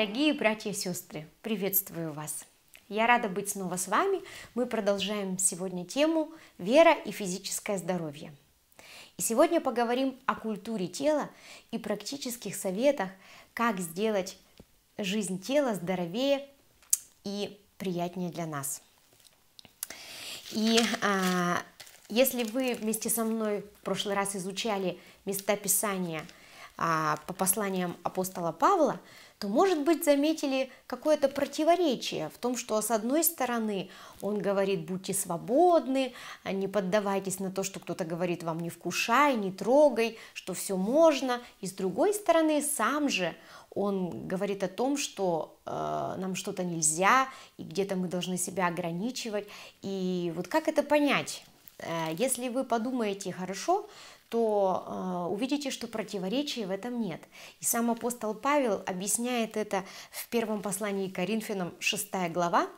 дорогие братья и сестры! Приветствую вас! Я рада быть снова с вами. Мы продолжаем сегодня тему «Вера и физическое здоровье». И сегодня поговорим о культуре тела и практических советах, как сделать жизнь тела здоровее и приятнее для нас. И а, если вы вместе со мной в прошлый раз изучали места Писания а, по посланиям апостола Павла, то, может быть, заметили какое-то противоречие в том, что с одной стороны он говорит, будьте свободны, не поддавайтесь на то, что кто-то говорит вам не вкушай, не трогай, что все можно, и с другой стороны сам же он говорит о том, что э, нам что-то нельзя, и где-то мы должны себя ограничивать. И вот как это понять? Э, если вы подумаете хорошо, то э, увидите, что противоречия в этом нет. И сам апостол Павел объясняет это в первом послании к Коринфянам 6 глава,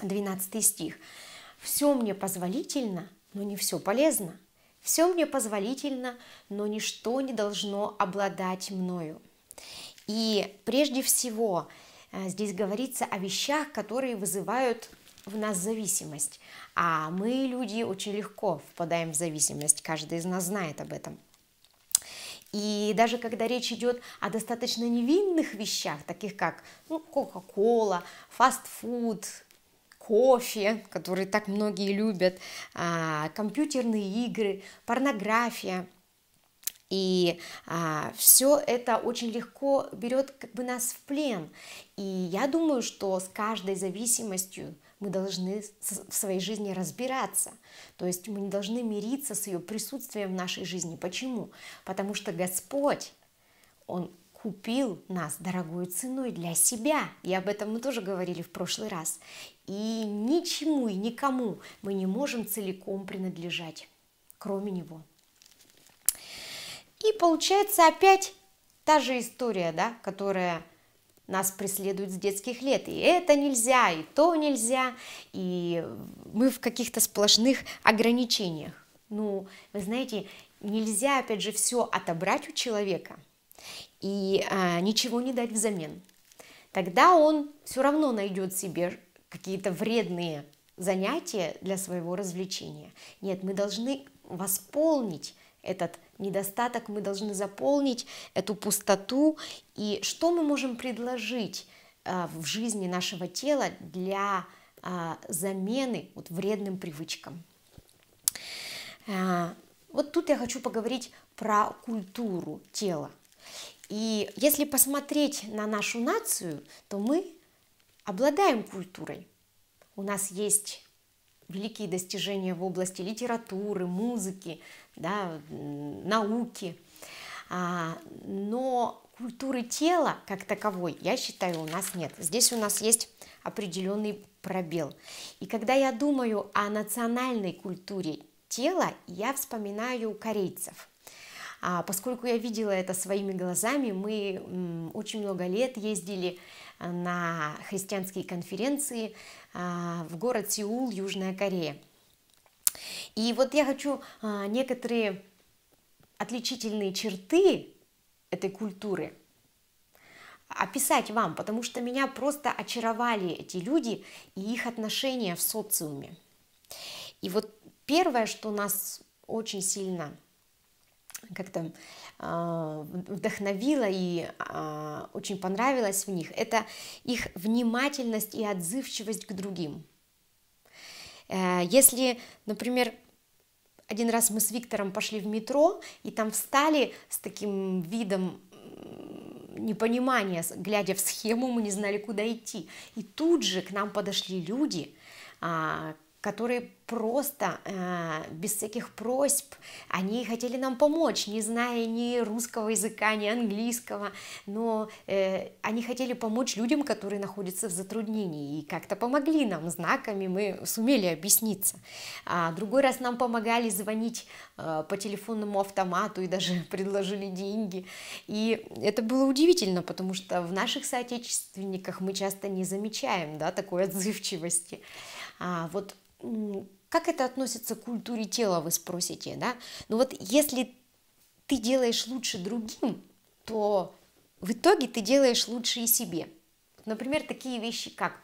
12 стих. «Все мне позволительно, но не все полезно. Все мне позволительно, но ничто не должно обладать мною». И прежде всего э, здесь говорится о вещах, которые вызывают в нас зависимость. А мы, люди, очень легко впадаем в зависимость, каждый из нас знает об этом. И даже когда речь идет о достаточно невинных вещах, таких как ну, Кока-Кола, фастфуд, кофе, который так многие любят, а, компьютерные игры, порнография – и а, все это очень легко берет как бы нас в плен. И я думаю, что с каждой зависимостью мы должны в своей жизни разбираться. То есть мы не должны мириться с ее присутствием в нашей жизни. Почему? Потому что Господь, Он купил нас дорогой ценой для себя. И об этом мы тоже говорили в прошлый раз. И ничему и никому мы не можем целиком принадлежать, кроме Него. И получается опять та же история, да, которая нас преследует с детских лет. И это нельзя, и то нельзя, и мы в каких-то сплошных ограничениях. Ну, вы знаете, нельзя, опять же, все отобрать у человека и а, ничего не дать взамен. Тогда он все равно найдет себе какие-то вредные занятия для своего развлечения. Нет, мы должны восполнить этот недостаток, мы должны заполнить эту пустоту. И что мы можем предложить э, в жизни нашего тела для э, замены вот вредным привычкам? Э, вот тут я хочу поговорить про культуру тела. И если посмотреть на нашу нацию, то мы обладаем культурой. У нас есть великие достижения в области литературы, музыки, да, науки. А, но культуры тела как таковой, я считаю, у нас нет. Здесь у нас есть определенный пробел. И когда я думаю о национальной культуре тела, я вспоминаю корейцев. А поскольку я видела это своими глазами, мы очень много лет ездили на христианские конференции в город Сеул, Южная Корея. И вот я хочу а, некоторые отличительные черты этой культуры описать вам, потому что меня просто очаровали эти люди и их отношения в социуме. И вот первое, что нас очень сильно как-то вдохновило и э, очень понравилось в них, это их внимательность и отзывчивость к другим. Э, если, например, один раз мы с Виктором пошли в метро и там встали с таким видом непонимания, глядя в схему, мы не знали, куда идти. И тут же к нам подошли люди, а, которые просто э, без всяких просьб, они хотели нам помочь, не зная ни русского языка, ни английского, но э, они хотели помочь людям, которые находятся в затруднении, и как-то помогли нам знаками, мы сумели объясниться. А другой раз нам помогали звонить э, по телефонному автомату и даже предложили деньги, и это было удивительно, потому что в наших соотечественниках мы часто не замечаем да, такой отзывчивости. А вот как это относится к культуре тела, вы спросите, да? Ну вот если ты делаешь лучше другим, то в итоге ты делаешь лучше и себе. Например, такие вещи, как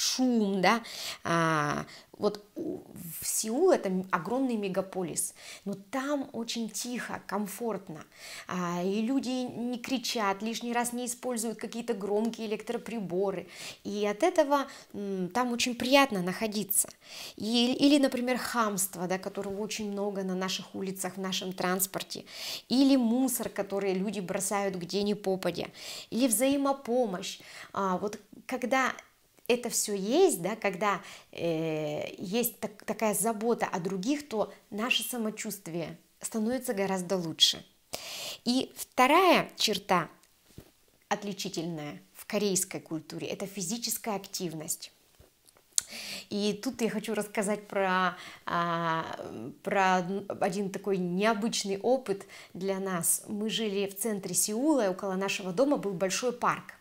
шум, да, а, вот в Сеул это огромный мегаполис, но там очень тихо, комфортно, а, и люди не кричат, лишний раз не используют какие-то громкие электроприборы, и от этого там очень приятно находиться. И, или, например, хамство, да, которого очень много на наших улицах, в нашем транспорте, или мусор, который люди бросают где ни попадя, или взаимопомощь. А, вот когда это все есть, да, когда э, есть так, такая забота о других, то наше самочувствие становится гораздо лучше. И вторая черта отличительная в корейской культуре – это физическая активность. И тут я хочу рассказать про, а, про один такой необычный опыт для нас. Мы жили в центре Сеула, и около нашего дома был большой парк.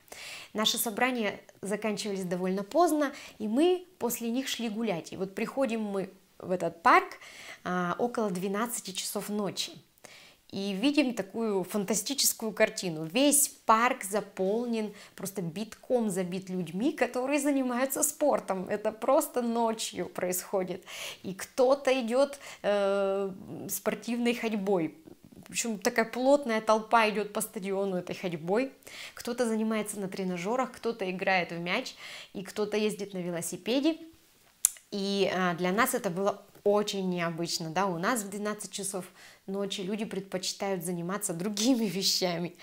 Наши собрания заканчивались довольно поздно, и мы после них шли гулять. И вот приходим мы в этот парк а, около 12 часов ночи. И видим такую фантастическую картину. Весь парк заполнен, просто битком забит людьми, которые занимаются спортом. Это просто ночью происходит. И кто-то идет э, спортивной ходьбой причем такая плотная толпа идет по стадиону этой ходьбой, кто-то занимается на тренажерах, кто-то играет в мяч, и кто-то ездит на велосипеде, и а, для нас это было очень необычно, да, у нас в 12 часов ночи люди предпочитают заниматься другими вещами.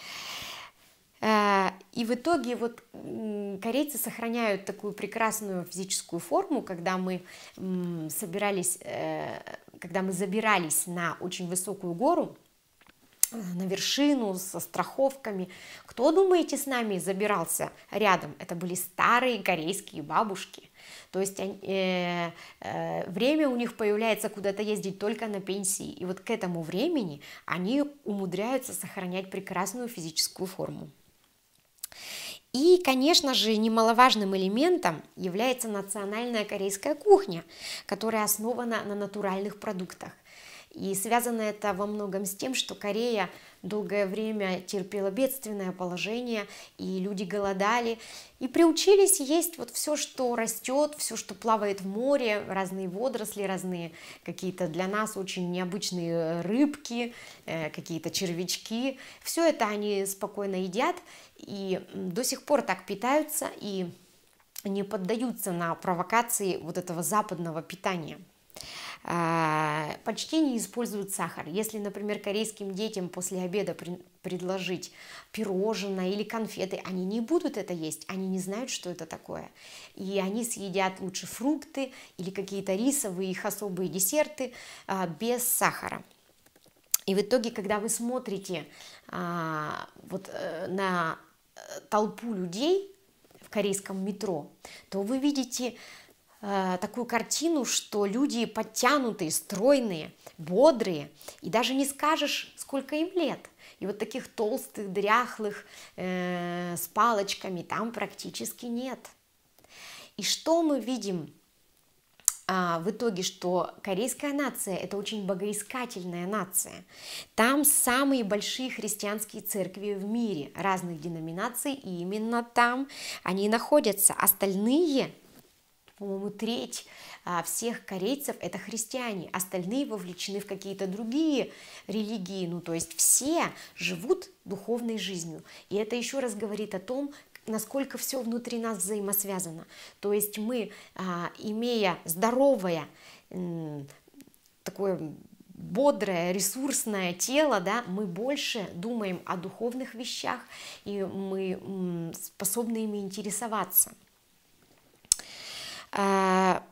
А, и в итоге вот корейцы сохраняют такую прекрасную физическую форму, когда мы собирались, э, когда мы забирались на очень высокую гору, на вершину со страховками. Кто, думаете, с нами забирался рядом? Это были старые корейские бабушки. То есть э, э, время у них появляется куда-то ездить только на пенсии. И вот к этому времени они умудряются сохранять прекрасную физическую форму. И, конечно же, немаловажным элементом является национальная корейская кухня, которая основана на натуральных продуктах. И связано это во многом с тем, что Корея долгое время терпела бедственное положение, и люди голодали, и приучились есть вот все, что растет, все, что плавает в море, разные водоросли, разные какие-то для нас очень необычные рыбки, э, какие-то червячки. Все это они спокойно едят, и до сих пор так питаются, и не поддаются на провокации вот этого западного питания. А, почти не используют сахар. Если, например, корейским детям после обеда предложить пирожное или конфеты, они не будут это есть, они не знают, что это такое. И они съедят лучше фрукты или какие-то рисовые, их особые десерты а, без сахара. И в итоге, когда вы смотрите а, вот, э, на э, толпу людей в корейском метро, то вы видите Э, такую картину, что люди подтянутые, стройные, бодрые, и даже не скажешь, сколько им лет. И вот таких толстых, дряхлых, э, с палочками там практически нет. И что мы видим а, в итоге, что корейская нация это очень богоискательная нация. Там самые большие христианские церкви в мире разных деноминаций, и именно там они находятся. Остальные по-моему, треть а, всех корейцев это христиане, остальные вовлечены в какие-то другие религии, ну то есть все живут духовной жизнью. И это еще раз говорит о том, насколько все внутри нас взаимосвязано. То есть мы, а, имея здоровое, такое бодрое, ресурсное тело, да, мы больше думаем о духовных вещах, и мы способны ими интересоваться. А,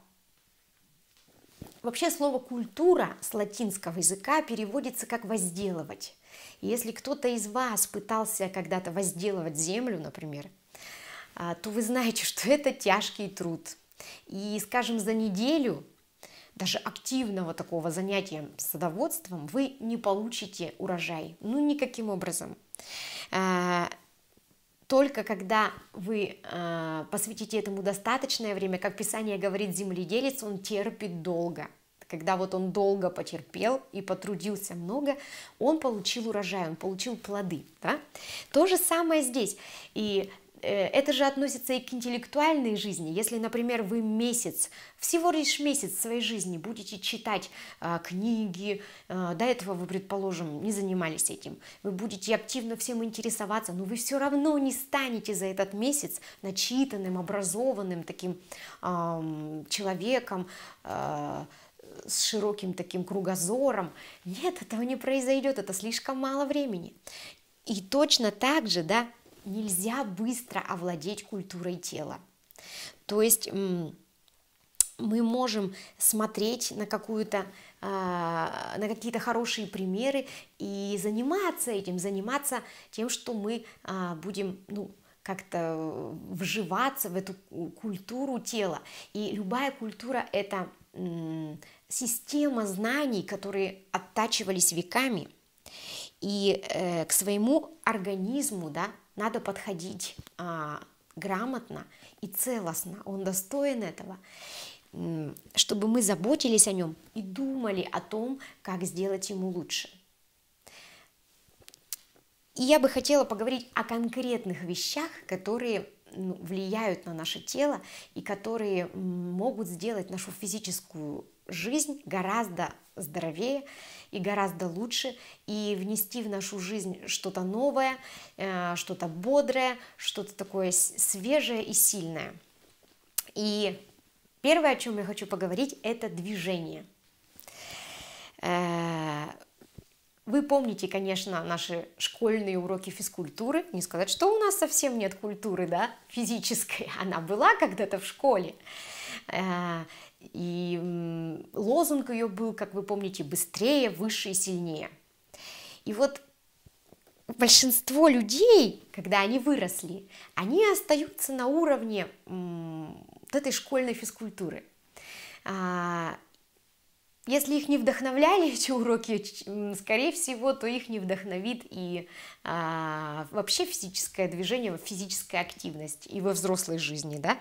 вообще слово культура с латинского языка переводится как возделывать. Если кто-то из вас пытался когда-то возделывать землю, например, а, то вы знаете, что это тяжкий труд. И, скажем, за неделю даже активного такого занятия садоводством вы не получите урожай. Ну, никаким образом. Только когда вы э, посвятите этому достаточное время, как Писание говорит, земледелец, он терпит долго. Когда вот он долго потерпел и потрудился много, он получил урожай, он получил плоды. Да? То же самое здесь. И это же относится и к интеллектуальной жизни. Если, например, вы месяц, всего лишь месяц своей жизни будете читать а, книги, а, до этого вы, предположим, не занимались этим, вы будете активно всем интересоваться, но вы все равно не станете за этот месяц начитанным, образованным таким а, человеком, а, с широким таким кругозором. Нет, этого не произойдет, это слишком мало времени. И точно так же, да, нельзя быстро овладеть культурой тела. То есть мы можем смотреть на какую-то а, на какие-то хорошие примеры и заниматься этим, заниматься тем, что мы а, будем ну, как-то вживаться в эту культуру тела. И любая культура – это система знаний, которые оттачивались веками. И э, к своему организму да, надо подходить а, грамотно и целостно. Он достоин этого чтобы мы заботились о нем и думали о том, как сделать ему лучше. И я бы хотела поговорить о конкретных вещах, которые ну, влияют на наше тело и которые могут сделать нашу физическую жизнь гораздо здоровее и гораздо лучше, и внести в нашу жизнь что-то новое, э, что-то бодрое, что-то такое свежее и сильное. И первое, о чем я хочу поговорить, это движение. Э, вы помните, конечно, наши школьные уроки физкультуры. Не сказать, что у нас совсем нет культуры, да, физической. Она была когда-то в школе. И лозунг ее был, как вы помните, быстрее, выше и сильнее. И вот большинство людей, когда они выросли, они остаются на уровне вот этой школьной физкультуры. А, если их не вдохновляли эти уроки, скорее всего, то их не вдохновит и а, вообще физическое движение, физическая активность и во взрослой жизни, да.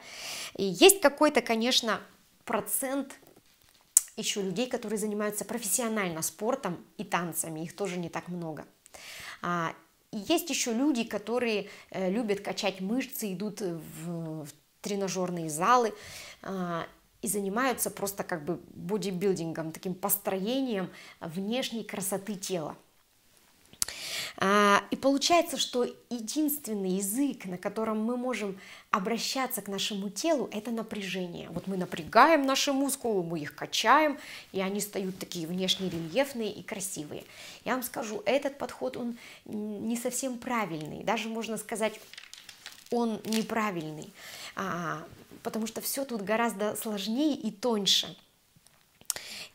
И есть какой-то, конечно, процент еще людей, которые занимаются профессионально спортом и танцами, их тоже не так много. А, и есть еще люди, которые э, любят качать мышцы, идут в, в тренажерные залы а, и занимаются просто как бы бодибилдингом, таким построением внешней красоты тела. А, и получается, что единственный язык, на котором мы можем обращаться к нашему телу, это напряжение. Вот мы напрягаем наши мускулы, мы их качаем, и они стают такие внешне рельефные и красивые. Я вам скажу, этот подход, он не совсем правильный, даже можно сказать, он неправильный, а, потому что все тут гораздо сложнее и тоньше.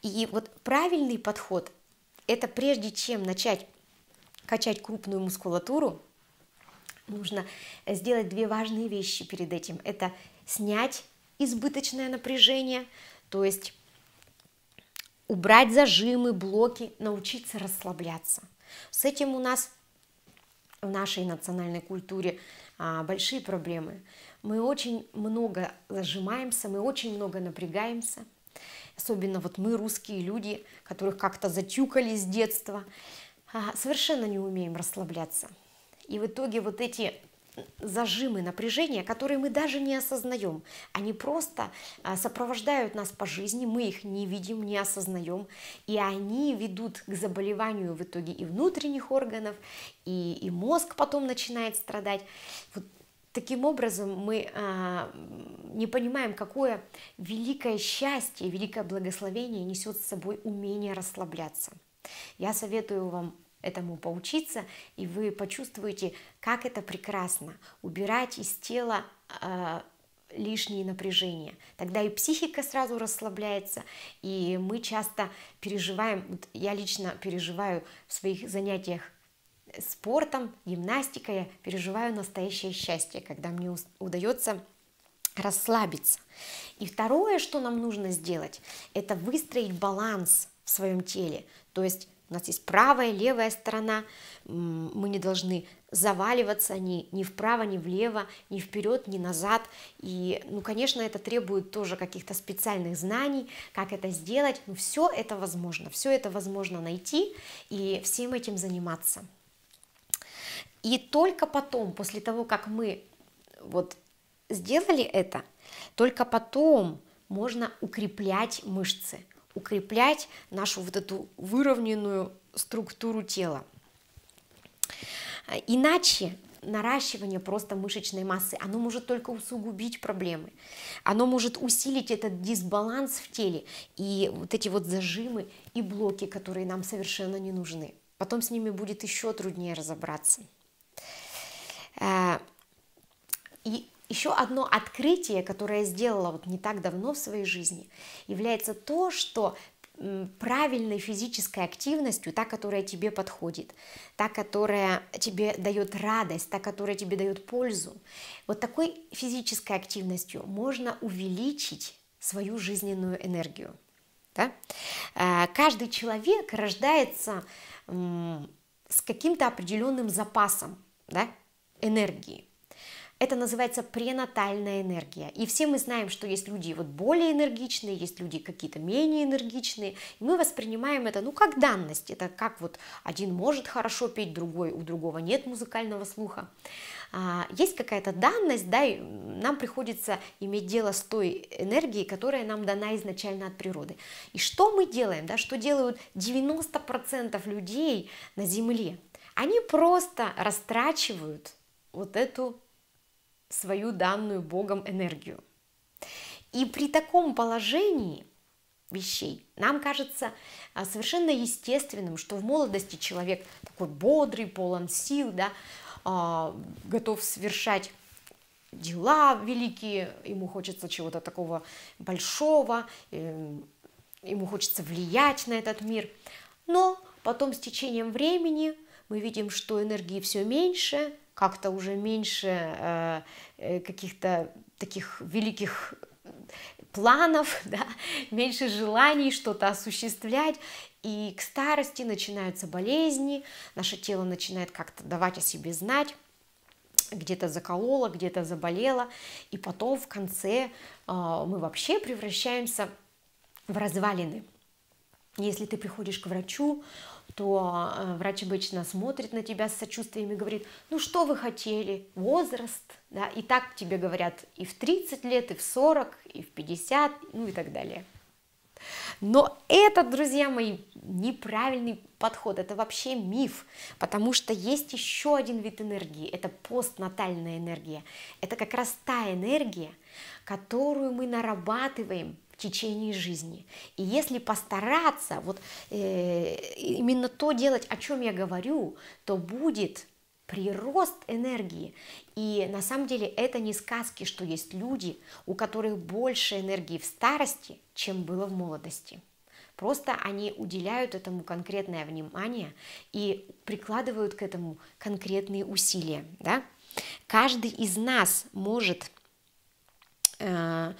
И вот правильный подход – это прежде чем начать качать крупную мускулатуру, нужно сделать две важные вещи перед этим. Это снять избыточное напряжение, то есть убрать зажимы, блоки, научиться расслабляться. С этим у нас в нашей национальной культуре а, большие проблемы. Мы очень много зажимаемся, мы очень много напрягаемся. Особенно вот мы, русские люди, которых как-то затюкали с детства. А, совершенно не умеем расслабляться. И в итоге вот эти зажимы напряжения, которые мы даже не осознаем, они просто а, сопровождают нас по жизни, мы их не видим, не осознаем, и они ведут к заболеванию в итоге и внутренних органов, и, и мозг потом начинает страдать. Вот таким образом мы а, не понимаем, какое великое счастье, великое благословение несет с собой умение расслабляться. Я советую вам этому поучиться, и вы почувствуете, как это прекрасно убирать из тела э, лишние напряжения. Тогда и психика сразу расслабляется, и мы часто переживаем, вот я лично переживаю в своих занятиях спортом, гимнастикой, я переживаю настоящее счастье, когда мне удается расслабиться. И второе, что нам нужно сделать, это выстроить баланс в своем теле. То есть у нас есть правая, левая сторона. Мы не должны заваливаться ни, ни вправо, ни влево, ни вперед, ни назад. И, ну, конечно, это требует тоже каких-то специальных знаний, как это сделать. Но все это возможно. Все это возможно найти и всем этим заниматься. И только потом, после того, как мы вот сделали это, только потом можно укреплять мышцы, укреплять нашу вот эту выровненную структуру тела. Иначе наращивание просто мышечной массы, оно может только усугубить проблемы, оно может усилить этот дисбаланс в теле и вот эти вот зажимы и блоки, которые нам совершенно не нужны. Потом с ними будет еще труднее разобраться. Э, и еще одно открытие, которое я сделала вот не так давно в своей жизни, является то, что правильной физической активностью, та, которая тебе подходит, та, которая тебе дает радость, та, которая тебе дает пользу, вот такой физической активностью можно увеличить свою жизненную энергию. Да? Э, каждый человек рождается с каким-то определенным запасом да, энергии. Это называется пренатальная энергия. И все мы знаем, что есть люди вот более энергичные, есть люди какие-то менее энергичные. И мы воспринимаем это, ну, как данность. Это как вот один может хорошо петь, другой, у другого нет музыкального слуха. А, есть какая-то данность, да, и нам приходится иметь дело с той энергией, которая нам дана изначально от природы. И что мы делаем, да, что делают 90% людей на Земле? Они просто растрачивают вот эту свою данную Богом энергию. И при таком положении вещей нам кажется а, совершенно естественным, что в молодости человек такой бодрый, полон сил, да, а, готов совершать дела великие, ему хочется чего-то такого большого, эм, ему хочется влиять на этот мир. Но потом с течением времени мы видим, что энергии все меньше, как-то уже меньше э, э, каких-то таких великих планов, да, меньше желаний что-то осуществлять, и к старости начинаются болезни, наше тело начинает как-то давать о себе знать, где-то закололо, где-то заболело, и потом в конце э, мы вообще превращаемся в развалины. Если ты приходишь к врачу, то э, врач обычно смотрит на тебя с сочувствием и говорит, ну что вы хотели, возраст, да, и так тебе говорят и в 30 лет, и в 40, и в 50, ну и так далее. Но это, друзья мои, неправильный подход, это вообще миф, потому что есть еще один вид энергии, это постнатальная энергия. Это как раз та энергия, которую мы нарабатываем течение жизни. И если постараться вот э, именно то делать, о чем я говорю, то будет прирост энергии. И на самом деле это не сказки, что есть люди, у которых больше энергии в старости, чем было в молодости. Просто они уделяют этому конкретное внимание и прикладывают к этому конкретные усилия. Да? Каждый из нас может э,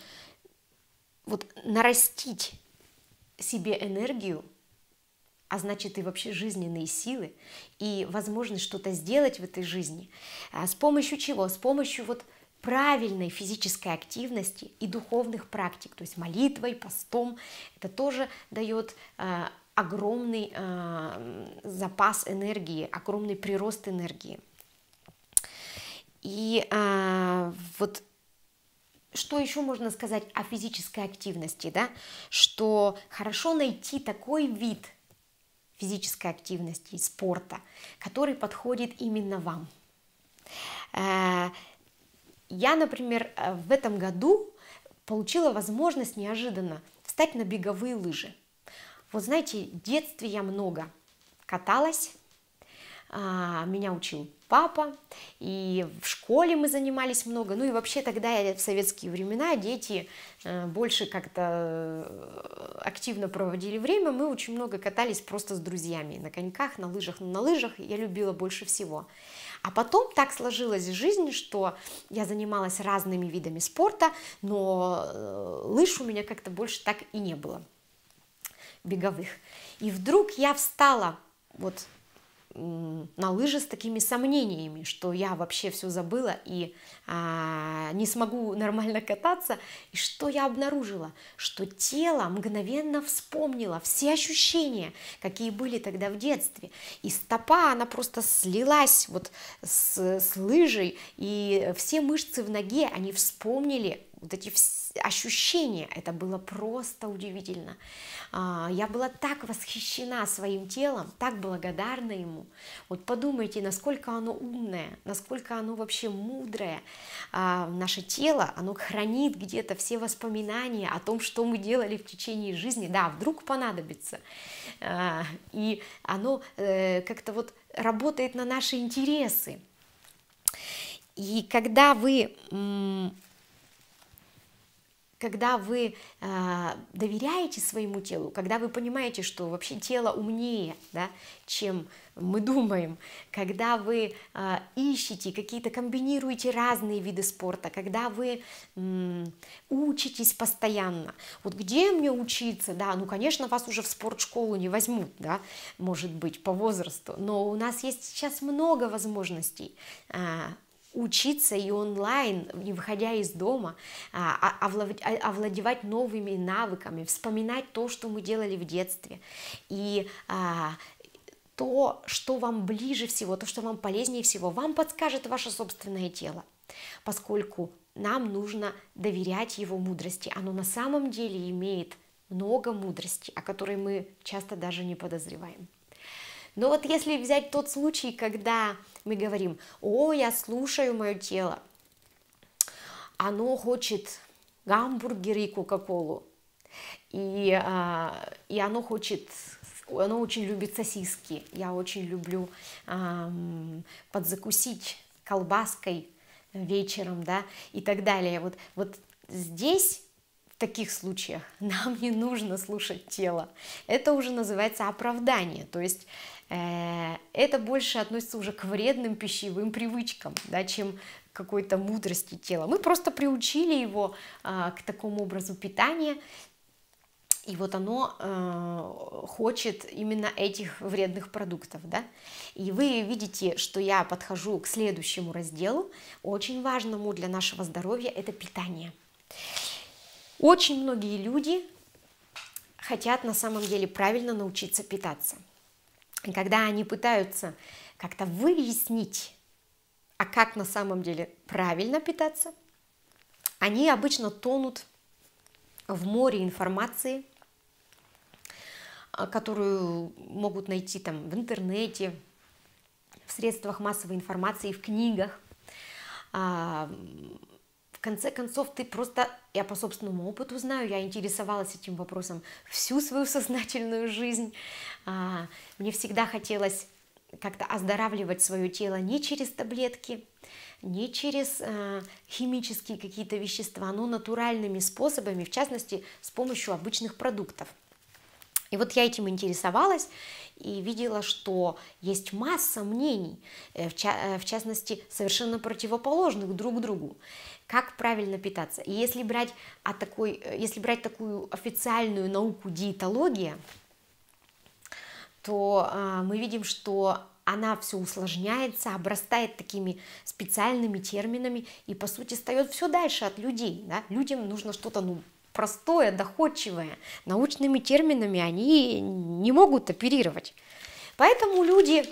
вот нарастить себе энергию, а значит и вообще жизненные силы и возможность что-то сделать в этой жизни. А с помощью чего? С помощью вот правильной физической активности и духовных практик, то есть молитвой, постом. Это тоже дает э, огромный э, запас энергии, огромный прирост энергии. И э, вот что еще можно сказать о физической активности, да? Что хорошо найти такой вид физической активности спорта, который подходит именно вам. Э, я, например, в этом году получила возможность неожиданно встать на беговые лыжи. Вот знаете, в детстве я много каталась, меня учил папа, и в школе мы занимались много, ну и вообще тогда в советские времена дети э, больше как-то э, активно проводили время, мы очень много катались просто с друзьями, на коньках, на лыжах, на лыжах я любила больше всего. А потом так сложилась жизнь, что я занималась разными видами спорта, но э, лыж у меня как-то больше так и не было, беговых. И вдруг я встала вот на лыжи с такими сомнениями, что я вообще все забыла и а, не смогу нормально кататься. И что я обнаружила? Что тело мгновенно вспомнило все ощущения, какие были тогда в детстве. И стопа, она просто слилась вот с, с лыжей, и все мышцы в ноге, они вспомнили вот эти ощущения, это было просто удивительно. А, я была так восхищена своим телом, так благодарна ему. Вот подумайте, насколько оно умное, насколько оно вообще мудрое. А, наше тело, оно хранит где-то все воспоминания о том, что мы делали в течение жизни. Да, вдруг понадобится. А, и оно э, как-то вот работает на наши интересы. И когда вы когда вы э, доверяете своему телу, когда вы понимаете, что вообще тело умнее, да, чем мы думаем, когда вы э, ищете какие-то, комбинируете разные виды спорта, когда вы э, учитесь постоянно. Вот где мне учиться, да, ну, конечно, вас уже в спортшколу не возьмут, да, может быть, по возрасту, но у нас есть сейчас много возможностей учиться и онлайн, не выходя из дома, а, а, а, овладевать новыми навыками, вспоминать то, что мы делали в детстве. И то, что вам ближе всего, то, что вам полезнее всего, вам подскажет ваше собственное тело, поскольку нам нужно доверять его мудрости. Оно на самом деле имеет много мудрости, о которой мы часто даже не подозреваем. Но вот если взять тот случай, когда мы говорим, о, я слушаю мое тело, оно хочет гамбургеры и кока-колу, и, а, и оно хочет, оно очень любит сосиски, я очень люблю а, подзакусить колбаской вечером, да, и так далее. Вот, вот здесь в таких случаях нам не нужно слушать тело. Это уже называется оправдание. То есть это больше относится уже к вредным пищевым привычкам, да, чем какой-то мудрости тела. Мы просто приучили его а, к такому образу питания, и вот оно э, хочет именно этих вредных продуктов, да. И вы видите, что я подхожу к следующему разделу, очень важному для нашего здоровья, это питание. Очень многие люди хотят на самом деле правильно научиться питаться. И когда они пытаются как-то выяснить, а как на самом деле правильно питаться, они обычно тонут в море информации, а, которую могут найти там в интернете, в средствах массовой информации, в книгах. В конце концов, ты просто, я по собственному опыту знаю, я интересовалась этим вопросом всю свою сознательную жизнь. А, мне всегда хотелось как-то оздоравливать свое тело не через таблетки, не через э, химические какие-то вещества, но натуральными способами, в частности, с помощью обычных продуктов. И вот я этим интересовалась и видела, что есть масса мнений, э, э, в частности, совершенно противоположных друг другу как правильно питаться. И если брать, а такой, э, если брать такую официальную науку диетология, то э, мы видим, что она все усложняется, обрастает такими специальными терминами и, по сути, встает все дальше от людей. Да? Людям нужно что-то ну, простое, доходчивое. Научными терминами они не могут оперировать. Поэтому люди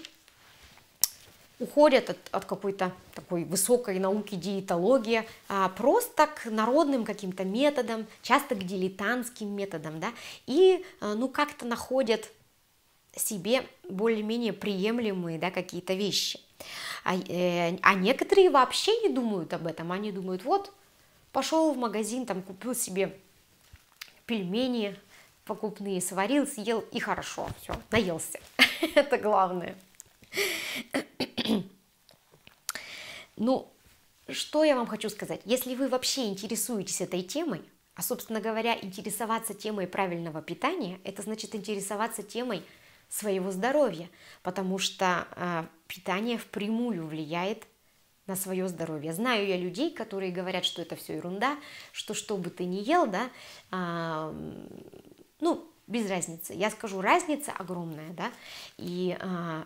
уходят от, от какой-то такой высокой науки диетологии а, просто к народным каким-то методам, часто к дилетантским методам, да, и а, ну как-то находят себе более-менее приемлемые да, какие-то вещи. А, э, а некоторые вообще не думают об этом, они думают, вот, пошел в магазин, там купил себе пельмени покупные, сварил, съел и хорошо, все, наелся. Это главное. Ну, что я вам хочу сказать? Если вы вообще интересуетесь этой темой, а, собственно говоря, интересоваться темой правильного питания, это значит интересоваться темой своего здоровья, потому что э, питание впрямую влияет на свое здоровье. Знаю я людей, которые говорят, что это все ерунда, что что бы ты ни ел, да, э, ну, без разницы. Я скажу, разница огромная, да, и э,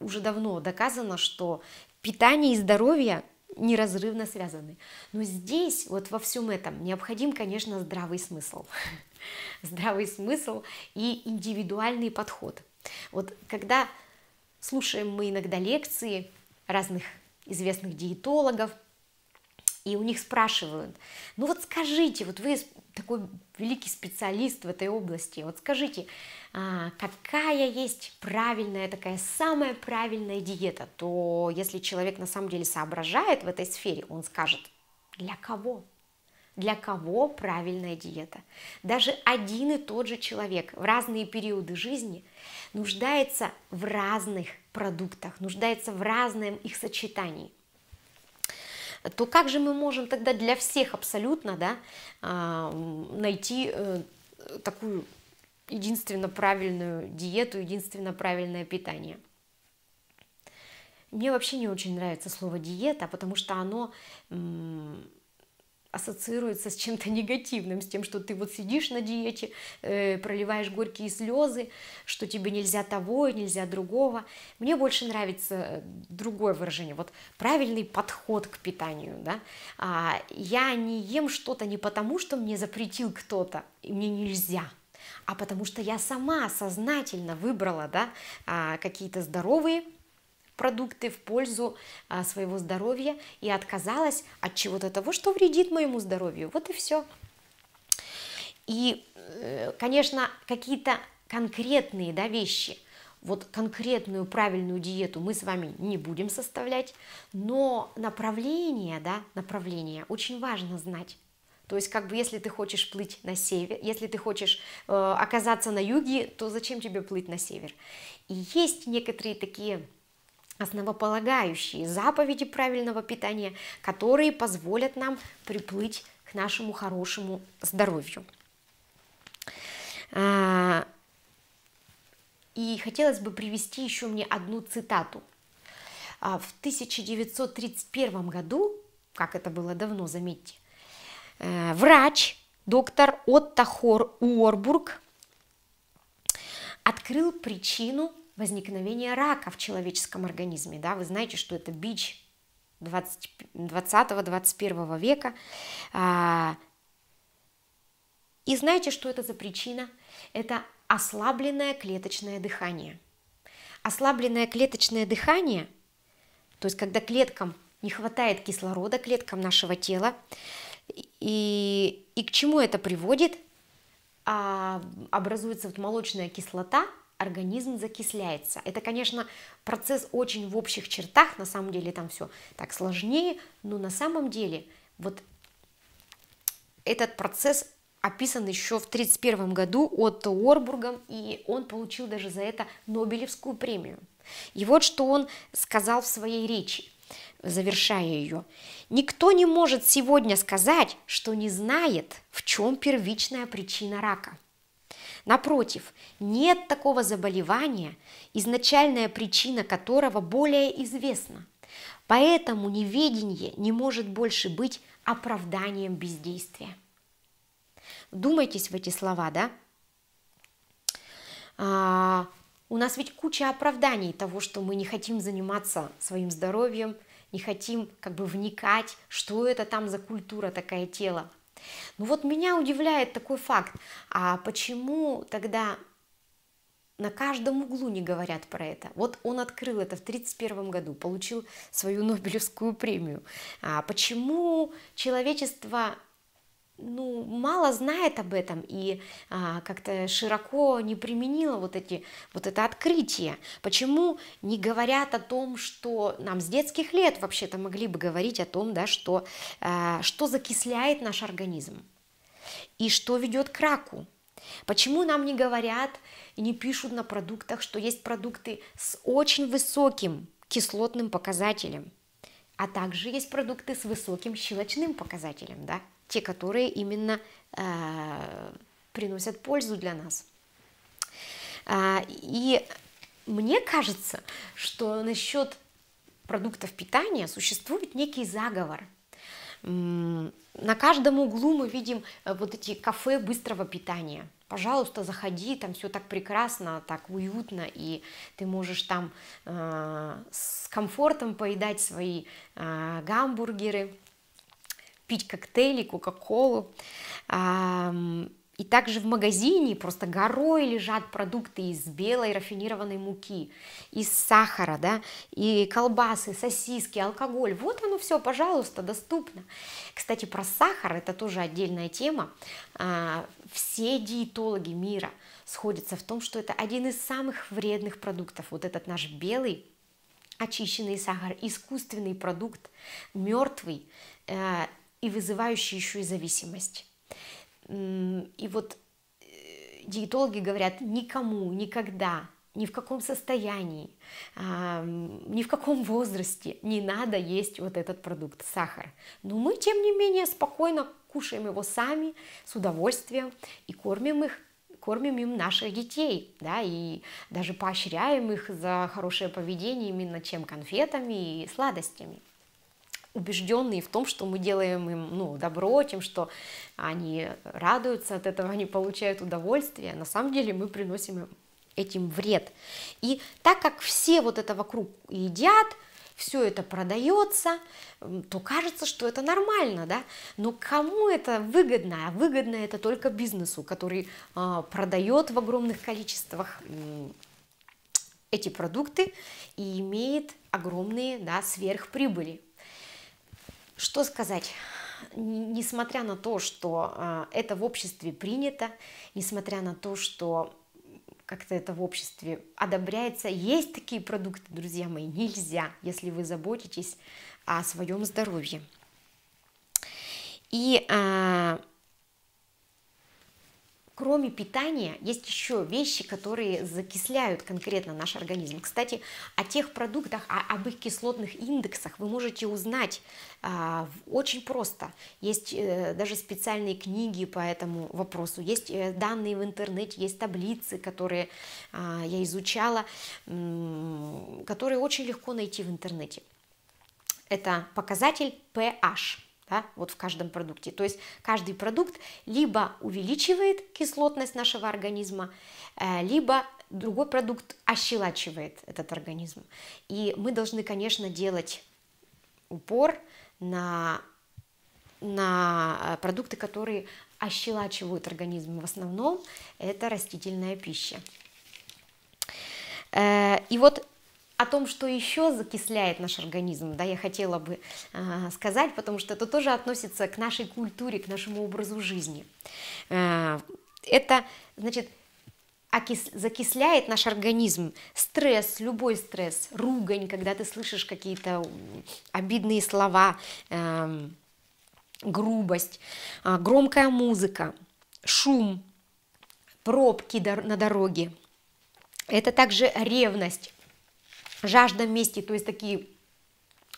уже давно доказано, что питание и здоровье неразрывно связаны. Но здесь, вот во всем этом, необходим, конечно, здравый смысл. Здравый смысл и индивидуальный подход. Вот когда слушаем мы иногда лекции разных известных диетологов, и у них спрашивают, ну вот скажите, вот вы такой великий специалист в этой области, вот скажите, а, какая есть правильная, такая самая правильная диета, то если человек на самом деле соображает в этой сфере, он скажет, для кого? Для кого правильная диета? Даже один и тот же человек в разные периоды жизни нуждается в разных продуктах, нуждается в разном их сочетании – то как же мы можем тогда для всех абсолютно да, а, найти э, такую единственно правильную диету, единственно правильное питание? Мне вообще не очень нравится слово диета, потому что оно ассоциируется с чем-то негативным, с тем, что ты вот сидишь на диете, э, проливаешь горькие слезы, что тебе нельзя того нельзя другого. Мне больше нравится э, другое выражение, вот правильный подход к питанию. Да? А, я не ем что-то не потому, что мне запретил кто-то, и мне нельзя, а потому что я сама сознательно выбрала да, а, какие-то здоровые продукты в пользу а, своего здоровья и отказалась от чего-то того, что вредит моему здоровью. Вот и все. И, э, конечно, какие-то конкретные да, вещи, вот конкретную правильную диету мы с вами не будем составлять, но направление, да, направление очень важно знать. То есть, как бы, если ты хочешь плыть на север, если ты хочешь э, оказаться на юге, то зачем тебе плыть на север? И есть некоторые такие основополагающие заповеди правильного питания, которые позволят нам приплыть к нашему хорошему здоровью. А, и хотелось бы привести еще мне одну цитату. А, в 1931 году, как это было давно, заметьте, э, врач доктор Отто Хор Уорбург открыл причину возникновения рака в человеческом организме. Да? Вы знаете, что это бич 20-21 века. А, и знаете, что это за причина? Это ослабленное клеточное дыхание. Ослабленное клеточное дыхание, то есть когда клеткам не хватает кислорода, клеткам нашего тела, и, и к чему это приводит? А, образуется вот молочная кислота – организм закисляется. Это, конечно, процесс очень в общих чертах, на самом деле там все так сложнее, но на самом деле вот этот процесс описан еще в 1931 году Отто Уорбургом, и он получил даже за это Нобелевскую премию. И вот что он сказал в своей речи, завершая ее. «Никто не может сегодня сказать, что не знает, в чем первичная причина рака. Напротив, нет такого заболевания, изначальная причина которого более известна. Поэтому неведение не может больше быть оправданием бездействия. Думайтесь в эти слова, да? А, у нас ведь куча оправданий того, что мы не хотим заниматься своим здоровьем, не хотим как бы вникать, что это там за культура такая тела. Ну вот меня удивляет такой факт, а почему тогда на каждом углу не говорят про это. Вот он открыл это в 1931 году, получил свою Нобелевскую премию. А почему человечество ну, мало знает об этом и а, как-то широко не применила вот, эти, вот это открытие. Почему не говорят о том, что нам с детских лет вообще-то могли бы говорить о том, да, что, а, что закисляет наш организм и что ведет к раку. Почему нам не говорят и не пишут на продуктах, что есть продукты с очень высоким кислотным показателем, а также есть продукты с высоким щелочным показателем, да? Те, которые именно э, приносят пользу для нас. А, и мне кажется, что насчет продуктов питания существует некий заговор. на каждом углу мы видим э, вот эти кафе быстрого питания. Пожалуйста, заходи, там все так прекрасно, так уютно, и ты можешь там э, с комфортом поедать свои э, гамбургеры, пить коктейли, кока-колу. И также в магазине просто горой лежат продукты из белой рафинированной муки, из сахара, да, и колбасы, сосиски, алкоголь. Вот оно все, пожалуйста, доступно. Кстати, про сахар это тоже отдельная тема. А, все диетологи мира сходятся в том, что это один из самых вредных продуктов. Вот этот наш белый очищенный сахар, искусственный продукт, мертвый э, и вызывающий еще и зависимость. И вот э, диетологи говорят, никому, никогда, ни в каком состоянии, ни в каком возрасте не надо есть вот этот продукт, сахар. Но мы, тем не менее, спокойно кушаем его сами, с удовольствием и кормим их кормим им наших детей, да, и даже поощряем их за хорошее поведение именно чем конфетами и сладостями убежденные в том, что мы делаем им ну, добро, тем, что они радуются от этого, они получают удовольствие, на самом деле мы приносим им этим вред. И так как все вот это вокруг едят, все это продается, то кажется, что это нормально, да? Но кому это выгодно? А выгодно это только бизнесу, который э, продает в огромных количествах э, эти продукты и имеет огромные да, сверхприбыли. Что сказать? Несмотря на то, что э, это в обществе принято, несмотря на то, что как-то это в обществе одобряется, есть такие продукты, друзья мои, нельзя, если вы заботитесь о своем здоровье. И э, кроме питания есть еще вещи, которые закисляют конкретно наш организм. Кстати, о тех продуктах, о, об их кислотных индексах вы можете узнать а, очень просто. Есть э, даже специальные книги по этому вопросу, есть э, данные в интернете, есть таблицы, которые а, я изучала, м- которые очень легко найти в интернете. Это показатель pH да, вот в каждом продукте. То есть каждый продукт либо увеличивает кислотность нашего организма, э, либо другой продукт ощелачивает этот организм. И мы должны, конечно, делать упор на, на э, продукты, которые ощелачивают организм. В основном это растительная пища. Э, и вот о том, что еще закисляет наш организм, да, я хотела бы э, сказать, потому что это тоже относится к нашей культуре, к нашему образу жизни. Э, это, значит, окис... закисляет наш организм стресс, любой стресс, ругань, когда ты слышишь какие-то обидные слова, э, грубость, э, громкая музыка, шум, пробки на дороге. Это также ревность, жажда мести, то есть такие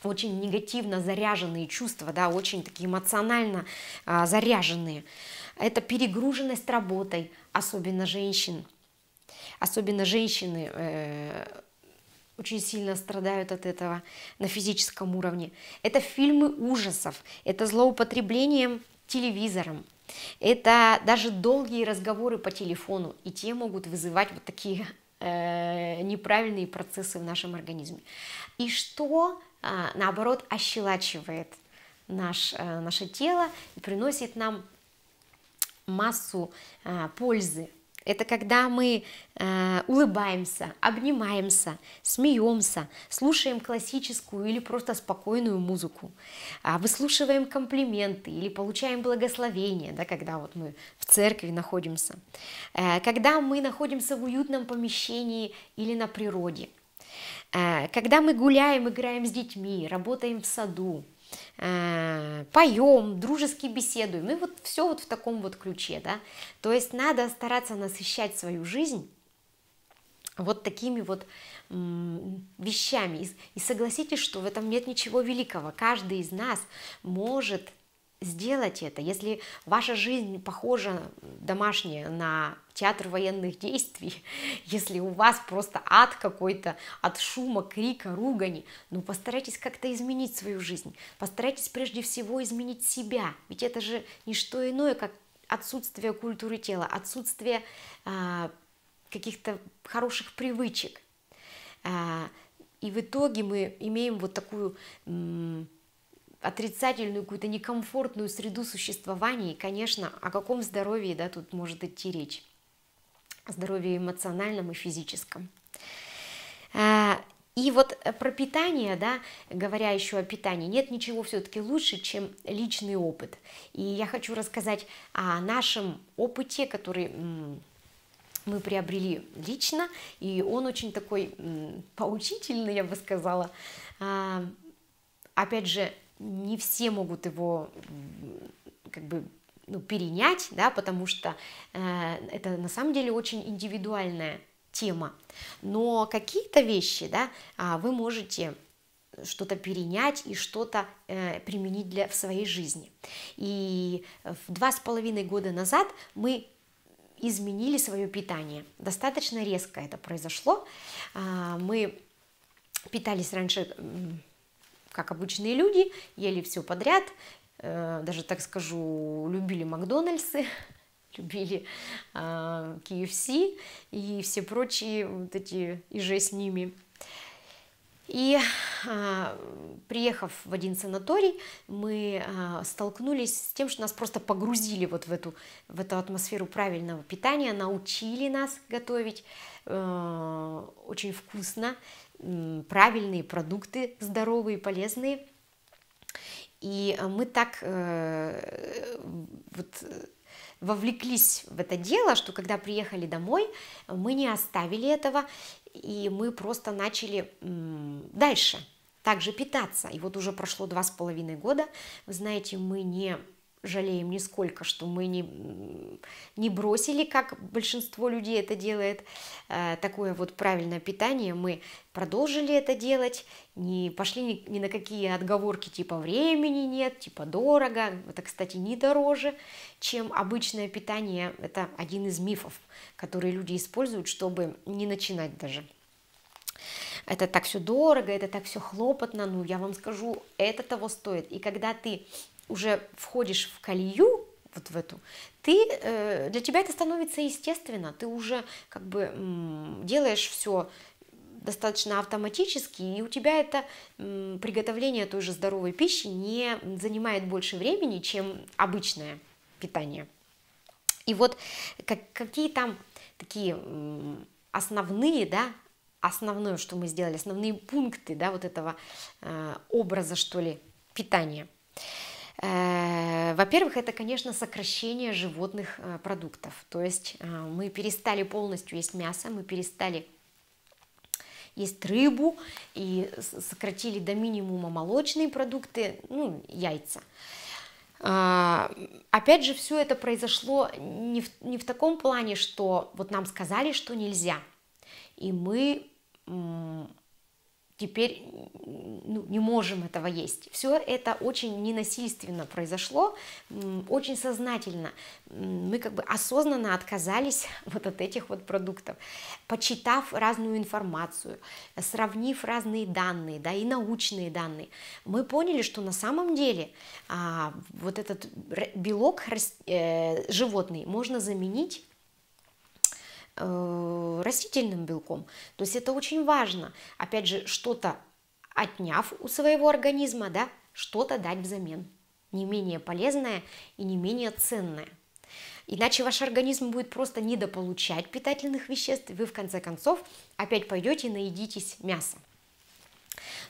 очень негативно заряженные чувства, да, очень такие эмоционально а, заряженные. Это перегруженность работой, особенно женщин. Особенно женщины э, очень сильно страдают от этого на физическом уровне. Это фильмы ужасов, это злоупотребление телевизором, это даже долгие разговоры по телефону, и те могут вызывать вот такие неправильные процессы в нашем организме. И что, э, наоборот, ощелачивает наш, э, наше тело и приносит нам массу э, пользы это когда мы э, улыбаемся, обнимаемся, смеемся, слушаем классическую или просто спокойную музыку, э, выслушиваем комплименты или получаем благословение, да, когда вот мы в церкви находимся, э, когда мы находимся в уютном помещении или на природе, э, когда мы гуляем, играем с детьми, работаем в саду, поем, дружески беседуем, и вот все вот в таком вот ключе, да. То есть надо стараться насыщать свою жизнь вот такими вот вещами. И согласитесь, что в этом нет ничего великого. Каждый из нас может сделать это. Если ваша жизнь похожа домашняя на театр военных действий, если у вас просто ад какой-то от шума, крика, ругани, ну постарайтесь как-то изменить свою жизнь. Постарайтесь прежде всего изменить себя. Ведь это же не что иное, как отсутствие культуры тела, отсутствие а, каких-то хороших привычек. А, и в итоге мы имеем вот такую отрицательную, какую-то некомфортную среду существования, и, конечно, о каком здоровье да, тут может идти речь? О здоровье эмоциональном и физическом. А, и вот про питание, да, говоря еще о питании, нет ничего все-таки лучше, чем личный опыт. И я хочу рассказать о нашем опыте, который мы приобрели лично, и он очень такой поучительный, я бы сказала. А, опять же, не все могут его как бы ну, перенять, да, потому что э, это на самом деле очень индивидуальная тема. Но какие-то вещи, да, а, вы можете что-то перенять и что-то э, применить для, в своей жизни. И в два с половиной года назад мы изменили свое питание. Достаточно резко это произошло. А, мы питались раньше как обычные люди, ели все подряд, э, даже так скажу, любили Макдональдсы, любили KFC а, и все прочие вот эти и же с ними. И а, приехав в один санаторий, мы а, столкнулись с тем, что нас просто погрузили вот в эту, в эту атмосферу правильного питания, научили нас готовить а, очень вкусно, правильные продукты, здоровые, полезные. И мы так э, вот вовлеклись в это дело, что когда приехали домой, мы не оставили этого, и мы просто начали дальше также питаться. И вот уже прошло два с половиной года, вы знаете, мы не жалеем нисколько, что мы не, не бросили, как большинство людей это делает, э, такое вот правильное питание, мы продолжили это делать, не пошли ни, ни на какие отговорки типа времени нет, типа дорого, это, кстати, не дороже, чем обычное питание, это один из мифов, которые люди используют, чтобы не начинать даже. Это так все дорого, это так все хлопотно, ну я вам скажу, это того стоит. И когда ты уже входишь в колею, вот в эту, ты, э, для тебя это становится естественно, ты уже как бы делаешь все достаточно автоматически, и у тебя это приготовление той же здоровой пищи не занимает больше времени, чем обычное питание. И вот как, какие там такие основные, да, основное, что мы сделали, основные пункты, да, вот этого э, образа, что ли, питания. Э, во-первых, это, конечно, сокращение животных э, продуктов. То есть э, мы перестали полностью есть мясо, мы перестали есть рыбу и сократили до минимума молочные продукты, ну, яйца. Опять же, все это произошло не в, не в таком плане, что вот нам сказали, что нельзя, и мы теперь ну, не можем этого есть. Все это очень ненасильственно произошло, очень сознательно. Мы как бы осознанно отказались вот от этих вот продуктов, почитав разную информацию, сравнив разные данные, да, и научные данные, мы поняли, что на самом деле а, вот этот белок э, животный можно заменить Э, растительным белком. То есть это очень важно. Опять же, что-то отняв у своего организма, да, что-то дать взамен. Не менее полезное и не менее ценное. Иначе ваш организм будет просто недополучать питательных веществ, и вы в конце концов опять пойдете и наедитесь мясом.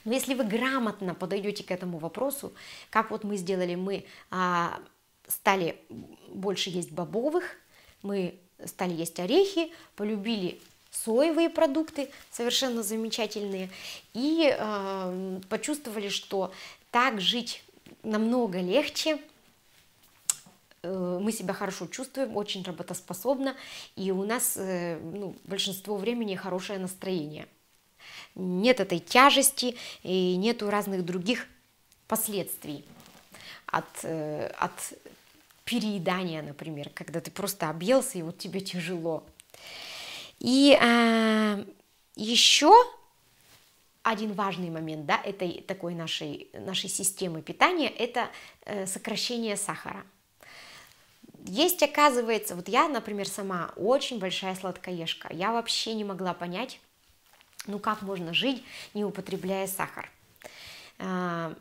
Но если вы грамотно подойдете к этому вопросу, как вот мы сделали, мы а, стали больше есть бобовых, мы стали есть орехи, полюбили соевые продукты, совершенно замечательные, и э, почувствовали, что так жить намного легче, э, мы себя хорошо чувствуем, очень работоспособно, и у нас э, ну, большинство времени хорошее настроение. Нет этой тяжести и нету разных других последствий. от, э, от переедания, например, когда ты просто объелся и вот тебе тяжело. И э, еще один важный момент да, этой такой нашей, нашей системы питания – это э, сокращение сахара. Есть, оказывается, вот я, например, сама очень большая сладкоежка. Я вообще не могла понять, ну как можно жить, не употребляя сахар. А,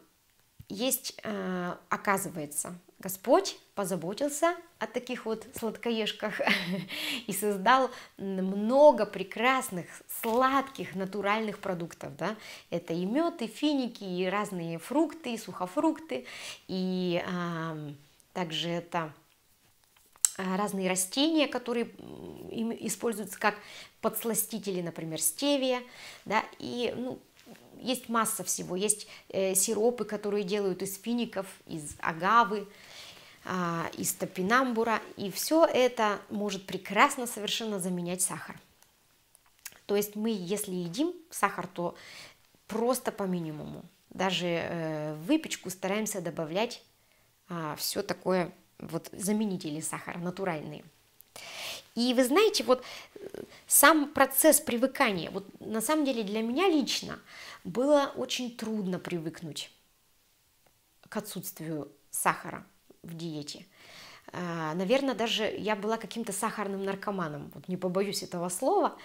есть, э, оказывается, Господь позаботился о таких вот сладкоежках и создал много прекрасных, сладких, натуральных продуктов. Да? Это и мед, и финики, и разные фрукты, и сухофрукты, и а, также это а, разные растения, которые используются как подсластители, например, стевия, да, и ну, есть масса всего, есть э, сиропы, которые делают из фиников, из агавы, из топинамбура, и все это может прекрасно совершенно заменять сахар. То есть мы, если едим сахар, то просто по минимуму. Даже э, выпечку стараемся добавлять а, все такое, вот заменители сахара, натуральные. И вы знаете, вот э, сам процесс привыкания, вот на самом деле для меня лично было очень трудно привыкнуть к отсутствию сахара в диете. А, Наверное, даже я была каким-то сахарным наркоманом, вот не побоюсь этого слова.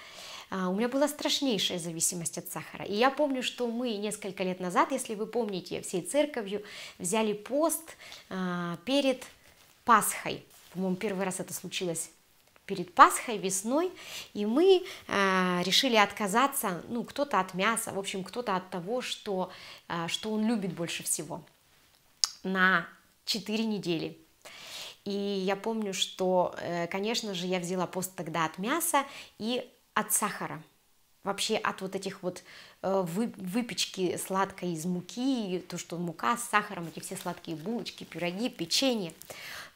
А, у меня была страшнейшая зависимость от сахара. И я помню, что мы несколько лет назад, если вы помните, всей церковью взяли пост а, перед Пасхой. По-моему, первый раз это случилось перед Пасхой весной, и мы э, решили отказаться, ну, кто-то от мяса, в общем, кто-то от того, что, э, что он любит больше всего, на 4 недели. И я помню, что, э, конечно же, я взяла пост тогда от мяса и от сахара. Вообще от вот этих вот э, выпечки сладкой из муки, то, что мука с сахаром, эти все сладкие булочки, пироги, печенье,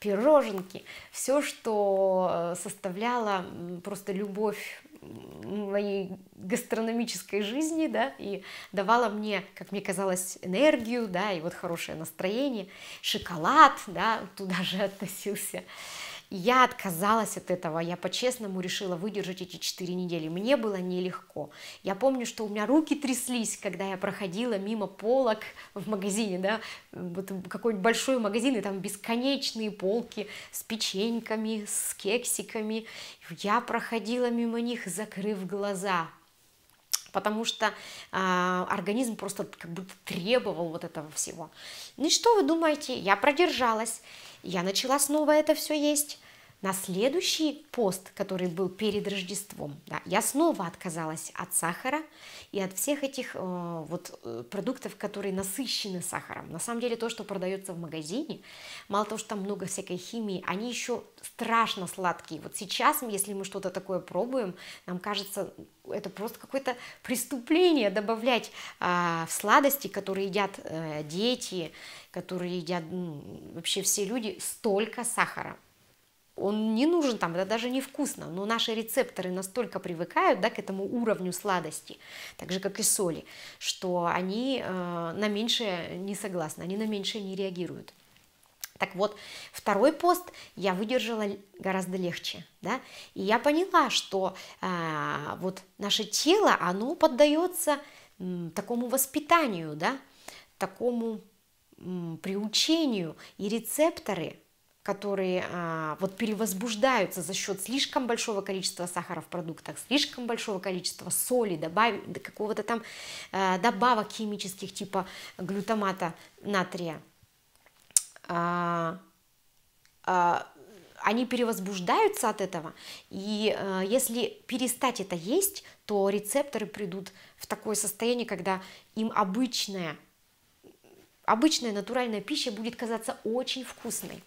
пироженки, все, что э, составляло просто любовь моей гастрономической жизни, да, и давала мне, как мне казалось, энергию, да, и вот хорошее настроение, шоколад, да, туда же относился, я отказалась от этого, я по-честному решила выдержать эти четыре недели. Мне было нелегко. Я помню, что у меня руки тряслись, когда я проходила мимо полок в магазине, да, вот какой-нибудь большой магазин, и там бесконечные полки с печеньками, с кексиками. Я проходила мимо них, закрыв глаза, потому что э, организм просто как будто требовал вот этого всего. Ну и что вы думаете? Я продержалась, я начала снова это все есть. На следующий пост, который был перед Рождеством, да, я снова отказалась от сахара и от всех этих э, вот э, продуктов, которые насыщены сахаром. На самом деле то, что продается в магазине, мало того, что там много всякой химии, они еще страшно сладкие. Вот сейчас, если мы что-то такое пробуем, нам кажется, это просто какое-то преступление добавлять э, в сладости, которые едят э, дети, которые едят ну, вообще все люди, столько сахара он не нужен там, это даже не вкусно, но наши рецепторы настолько привыкают да, к этому уровню сладости, так же как и соли, что они э, на меньшее не согласны, они на меньшее не реагируют. Так вот, второй пост я выдержала гораздо легче, да, и я поняла, что э, вот наше тело, оно поддается э, такому воспитанию, да, такому э, приучению, и рецепторы которые а, вот перевозбуждаются за счет слишком большого количества сахара в продуктах, слишком большого количества соли, добав... какого-то там а, добавок химических типа глютамата натрия. А, а, они перевозбуждаются от этого, и э, если перестать это есть, то рецепторы придут в такое состояние, когда им обычная, обычная натуральная пища будет казаться очень вкусной.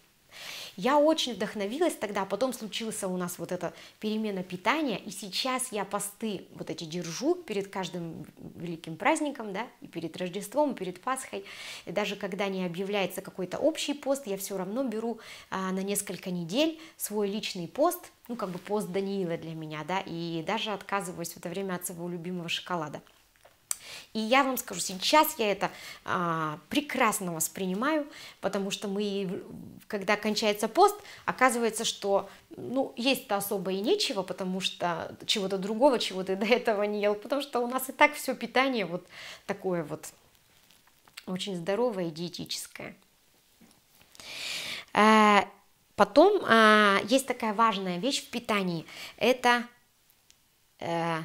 Я очень вдохновилась тогда, а потом случился у нас вот эта перемена питания, и сейчас я посты вот эти держу перед каждым великим праздником, да, и перед Рождеством, и перед Пасхой, и даже когда не объявляется какой-то общий пост, я все равно беру а, на несколько недель свой личный пост, ну, как бы пост Даниила для меня, да, и даже отказываюсь в это время от своего любимого шоколада. И я вам скажу, сейчас я это а, прекрасно воспринимаю, потому что мы, когда кончается пост, оказывается, что ну, есть-то особо и нечего, потому что чего-то другого, чего ты до этого не ел, потому что у нас и так все питание вот такое вот очень здоровое и диетическое. А, потом а, есть такая важная вещь в питании, это э,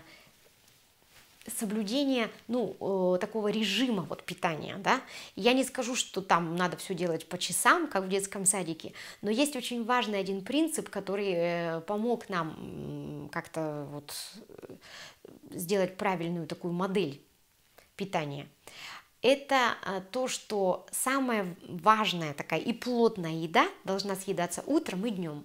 соблюдение, ну, э, такого режима вот питания, да. Я не скажу, что там надо все делать по часам, как в детском садике, но есть очень важный один принцип, который э, помог нам как-то вот э, сделать правильную такую модель питания это а, то, что самая важная такая и плотная еда должна съедаться утром и днем.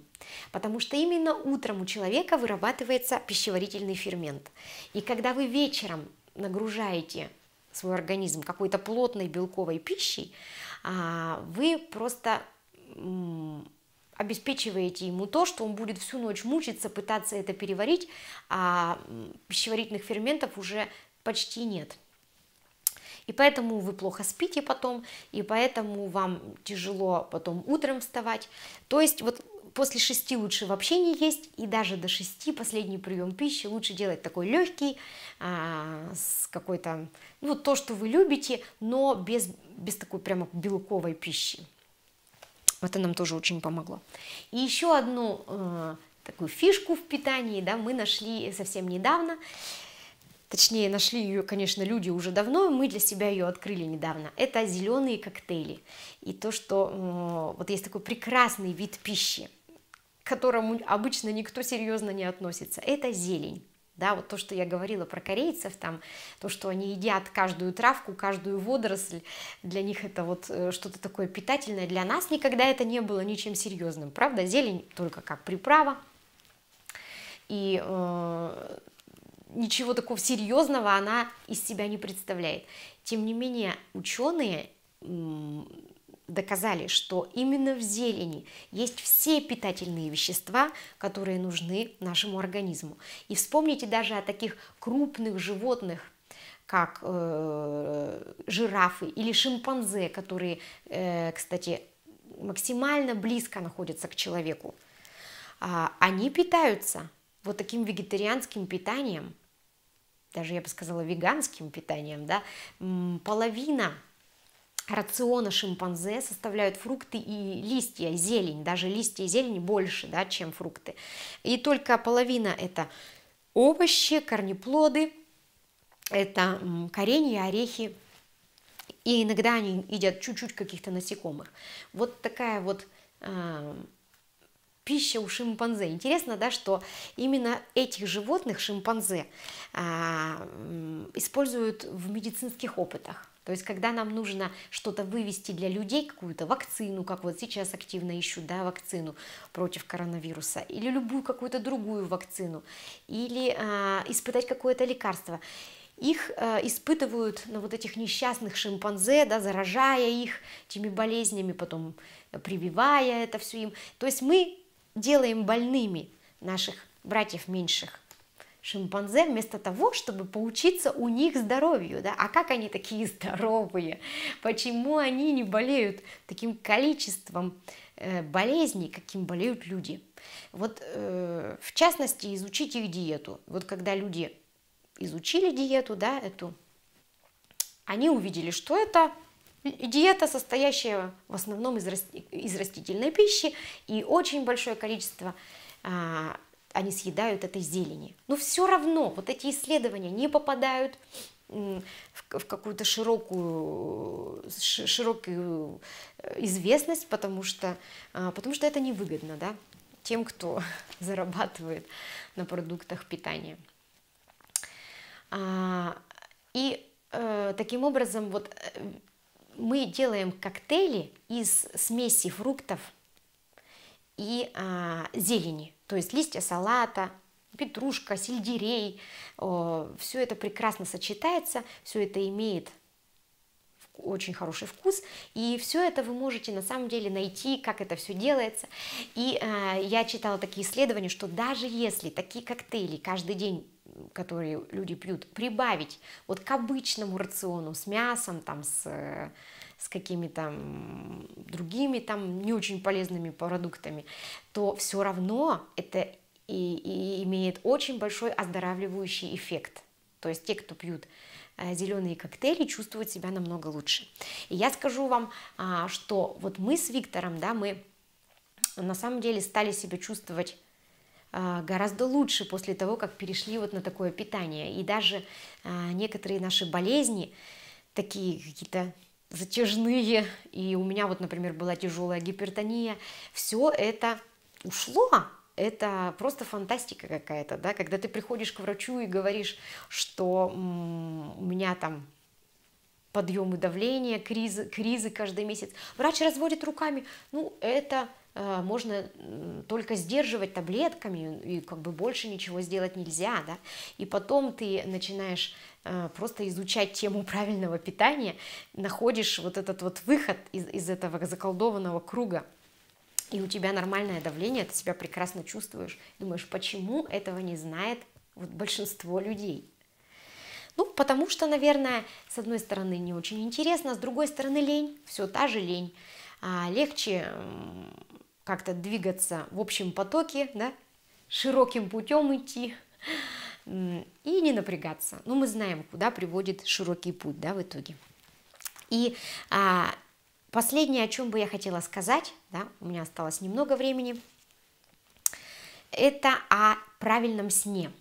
Потому что именно утром у человека вырабатывается пищеварительный фермент. И когда вы вечером нагружаете свой организм какой-то плотной белковой пищей, а, вы просто обеспечиваете ему то, что он будет всю ночь мучиться, пытаться это переварить, а пищеварительных ферментов уже почти нет и поэтому вы плохо спите потом, и поэтому вам тяжело потом утром вставать. То есть вот после шести лучше вообще не есть, и даже до шести последний прием пищи лучше делать такой легкий, а, с какой-то, ну то, что вы любите, но без, без такой прямо белковой пищи. Это нам тоже очень помогло. И еще одну э, такую фишку в питании, да, мы нашли совсем недавно. Точнее, нашли ее, конечно, люди уже давно, мы для себя ее открыли недавно. Это зеленые коктейли. И то, что вот есть такой прекрасный вид пищи, к которому обычно никто серьезно не относится, это зелень. Да, вот то, что я говорила про корейцев, там, то, что они едят каждую травку, каждую водоросль, для них это вот э, что-то такое питательное, для нас никогда это не было ничем серьезным, правда, зелень только как приправа, и э, ничего такого серьезного она из себя не представляет. Тем не менее, ученые доказали, что именно в зелени есть все питательные вещества, которые нужны нашему организму. И вспомните даже о таких крупных животных, как э, жирафы или шимпанзе, которые, э, кстати, максимально близко находятся к человеку. А, они питаются вот таким вегетарианским питанием, даже я бы сказала веганским питанием, да, половина рациона шимпанзе составляют фрукты и листья, зелень, даже листья и зелень больше, да, чем фрукты. И только половина это овощи, корнеплоды, это коренья, орехи, и иногда они едят чуть-чуть каких-то насекомых. Вот такая вот а, пища у шимпанзе. Интересно, да, что именно этих животных, шимпанзе, а, используют в медицинских опытах. То есть, когда нам нужно что-то вывести для людей, какую-то вакцину, как вот сейчас активно ищут, да, вакцину против коронавируса, или любую какую-то другую вакцину, или а, испытать какое-то лекарство, их э, испытывают на вот этих несчастных шимпанзе, да, заражая их этими болезнями, потом прививая это все им. То есть мы делаем больными наших братьев меньших шимпанзе вместо того, чтобы поучиться у них здоровью, да, а как они такие здоровые, почему они не болеют таким количеством э, болезней, каким болеют люди. Вот э, в частности изучить их диету. Вот когда люди изучили диету, да, эту, они увидели, что это Диета, состоящая в основном из, из растительной пищи, и очень большое количество а, они съедают этой зелени. Но все равно вот эти исследования не попадают в, в какую-то широкую, широкую э, известность, потому что, а, потому что это невыгодно да, тем, кто зарабатывает на продуктах питания. А, и э, таким образом вот э, мы делаем коктейли из смеси фруктов и а, зелени, то есть листья салата, петрушка, сельдерей, о, все это прекрасно сочетается, все это имеет очень хороший вкус, и все это вы можете на самом деле найти, как это все делается. И э, я читала такие исследования, что даже если такие коктейли каждый день которые люди пьют, прибавить вот к обычному рациону с мясом, там, с, с какими-то другими там не очень полезными продуктами, то все равно это и, и имеет очень большой оздоравливающий эффект. То есть те, кто пьют э, зеленые коктейли, чувствуют себя намного лучше. И я скажу вам, а, что вот мы с Виктором, да, мы на самом деле стали себя чувствовать гораздо лучше после того, как перешли вот на такое питание. И даже а, некоторые наши болезни, такие какие-то затяжные, и у меня вот, например, была тяжелая гипертония, все это ушло, это просто фантастика какая-то, да, когда ты приходишь к врачу и говоришь, что у меня там подъемы давления, кризы, кризы каждый месяц. Врач разводит руками, ну, это можно только сдерживать таблетками, и как бы больше ничего сделать нельзя, да, и потом ты начинаешь э, просто изучать тему правильного питания, находишь вот этот вот выход из, из этого заколдованного круга, и у тебя нормальное давление, ты себя прекрасно чувствуешь, думаешь, почему этого не знает вот большинство людей. Ну, потому что, наверное, с одной стороны не очень интересно, с другой стороны лень, все та же лень. А легче как-то двигаться в общем потоке, да, широким путем идти и не напрягаться. Ну, мы знаем, куда приводит широкий путь, да, в итоге. И а, последнее, о чем бы я хотела сказать, да, у меня осталось немного времени, это о правильном сне.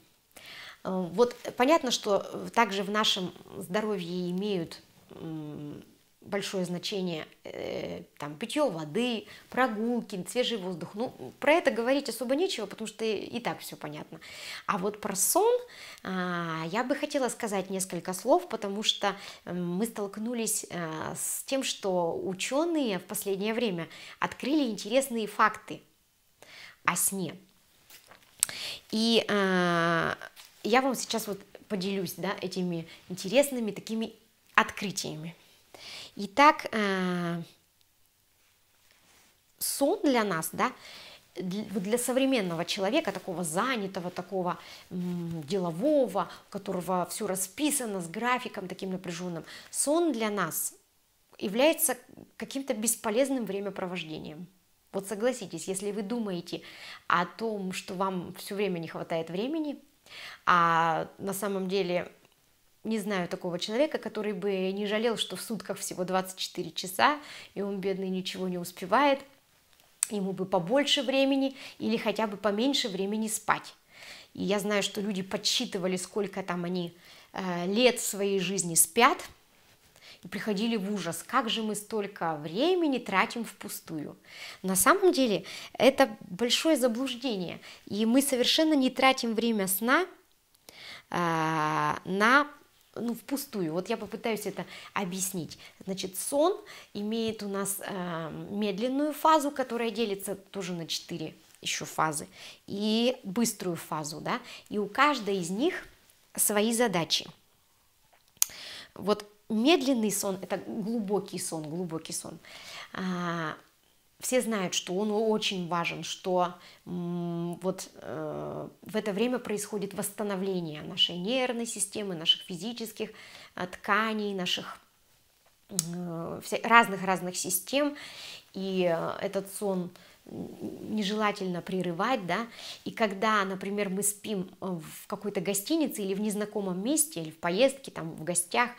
Вот понятно, что также в нашем здоровье имеют большое значение э, там питье воды, прогулки, свежий воздух. Ну, про это говорить особо нечего, потому что и так все понятно. А вот про сон э, я бы хотела сказать несколько слов, потому что мы столкнулись э, с тем, что ученые в последнее время открыли интересные факты о сне. И э, я вам сейчас вот поделюсь да, этими интересными такими открытиями. Итак, э, сон для нас, да, для современного человека, такого занятого, такого делового, у которого все расписано с графиком таким напряженным, сон для нас является каким-то бесполезным времяпровождением. Вот согласитесь, если вы думаете о том, что вам все время не хватает времени, а на самом деле не знаю такого человека, который бы не жалел, что в сутках всего 24 часа, и он, бедный, ничего не успевает, ему бы побольше времени или хотя бы поменьше времени спать. И я знаю, что люди подсчитывали, сколько там они э, лет своей жизни спят, и приходили в ужас, как же мы столько времени тратим впустую. На самом деле это большое заблуждение, и мы совершенно не тратим время сна э, на ну, впустую. Вот я попытаюсь это объяснить. Значит, сон имеет у нас э, медленную фазу, которая делится тоже на 4 еще фазы, и быструю фазу, да, и у каждой из них свои задачи. Вот медленный сон – это глубокий сон, глубокий сон. А, все знают, что он очень важен, что вот э, в это время происходит восстановление нашей нервной системы, наших физических э, тканей, наших э, разных-разных систем, и э, этот сон нежелательно прерывать, да, и когда, например, мы спим в какой-то гостинице или в незнакомом месте, или в поездке, там, в гостях,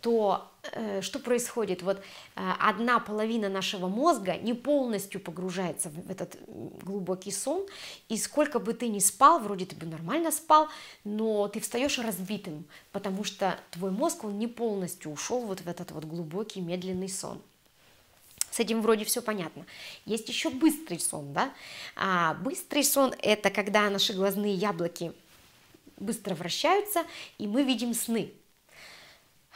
то э, что происходит? Вот э, одна половина нашего мозга не полностью погружается в этот глубокий сон, и сколько бы ты ни спал, вроде ты бы нормально спал, но ты встаешь разбитым, потому что твой мозг, он не полностью ушел вот в этот вот глубокий медленный сон. С этим вроде все понятно. Есть еще быстрый сон, да? А быстрый сон – это когда наши глазные яблоки быстро вращаются, и мы видим сны.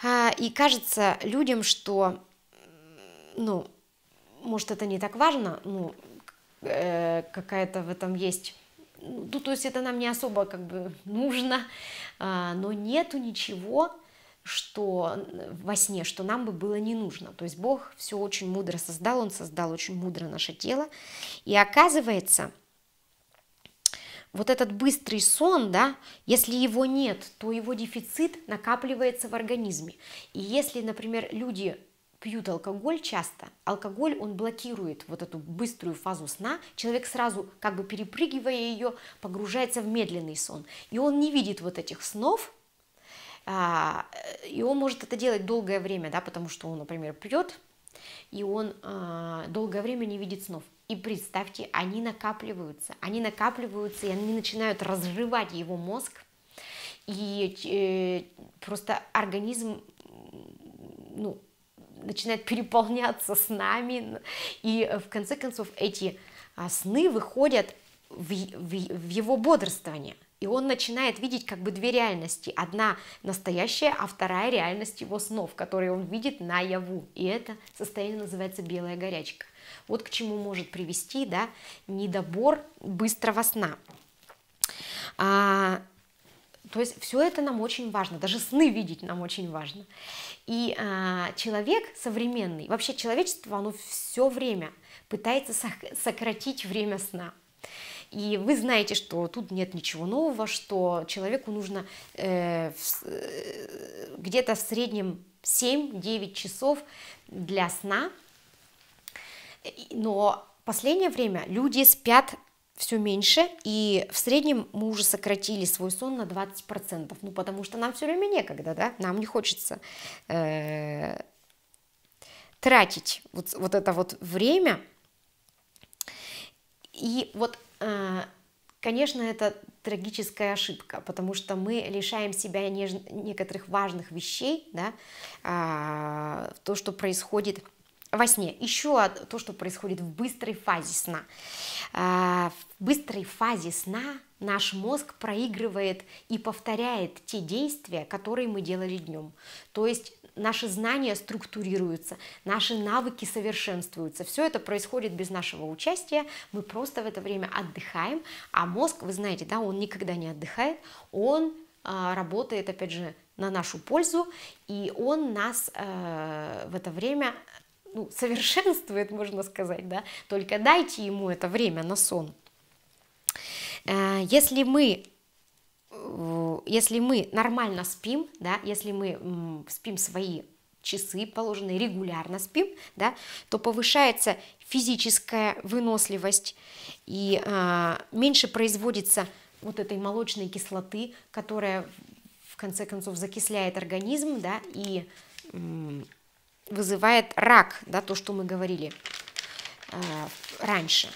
А, и кажется людям, что, ну, может, это не так важно, ну, э, какая-то в этом есть ну, то есть это нам не особо как бы нужно, а, но нету ничего, что во сне, что нам бы было не нужно. То есть Бог все очень мудро создал, Он создал очень мудро наше тело. И оказывается, вот этот быстрый сон, да, если его нет, то его дефицит накапливается в организме. И если, например, люди пьют алкоголь часто, алкоголь, он блокирует вот эту быструю фазу сна, человек сразу, как бы перепрыгивая ее, погружается в медленный сон. И он не видит вот этих снов, а, и он может это делать долгое время, да, потому что он, например, пьет, и он а, долгое время не видит снов. И представьте, они накапливаются, они накапливаются, и они начинают разрывать его мозг, и э, просто организм, ну, начинает переполняться с нами, и в конце концов эти а, сны выходят в, в, в его бодрствование. И он начинает видеть как бы две реальности. Одна настоящая, а вторая реальность его снов, которые он видит наяву. И это состояние называется белая горячка. Вот к чему может привести да, недобор быстрого сна. А, то есть все это нам очень важно, даже сны видеть нам очень важно. И а, человек современный, вообще человечество, оно все время пытается сократить время сна. И вы знаете, что тут нет ничего нового, что человеку нужно э, э, где-то в среднем 7-9 часов для сна. Но последнее время люди спят все меньше, и в среднем мы уже сократили свой сон на 20%, ну потому что нам все время некогда, да, нам не хочется э, тратить вот, вот это вот время, и вот, э, конечно, это трагическая ошибка, потому что мы лишаем себя неж... некоторых важных вещей, да, э, то, что происходит во сне. Еще то, что происходит в быстрой фазе сна. А, в быстрой фазе сна наш мозг проигрывает и повторяет те действия, которые мы делали днем. То есть наши знания структурируются, наши навыки совершенствуются. Все это происходит без нашего участия, мы просто в это время отдыхаем, а мозг, вы знаете, да, он никогда не отдыхает, он а, работает, опять же, на нашу пользу, и он нас э, в это время ну, совершенствует, можно сказать, да, только дайте ему это время на сон. Э, если мы э, если мы нормально спим, да, если мы спим свои часы положенные, регулярно спим, да, то повышается физическая выносливость и э, меньше производится вот этой молочной кислоты, которая в конце концов закисляет организм, да, и вызывает рак, да, то, что мы говорили э, раньше.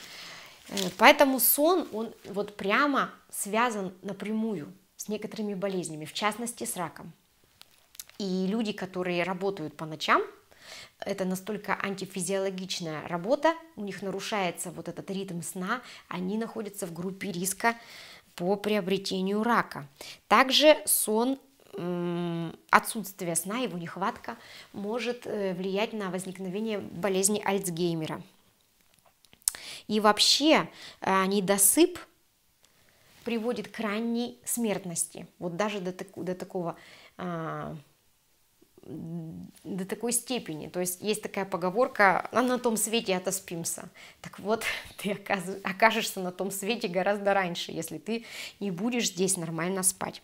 Э, поэтому сон, он вот прямо связан напрямую с некоторыми болезнями, в частности с раком. И люди, которые работают по ночам, это настолько антифизиологичная работа, у них нарушается вот этот ритм сна, они находятся в группе риска по приобретению рака. Также сон отсутствие сна, его нехватка может э, влиять на возникновение болезни Альцгеймера. И вообще э, недосып приводит к ранней смертности, вот даже до, до такого а, до такой степени. То есть есть такая поговорка «А на том свете отоспимся». Так вот, ты окажешься на том свете гораздо раньше, если ты не будешь здесь нормально спать.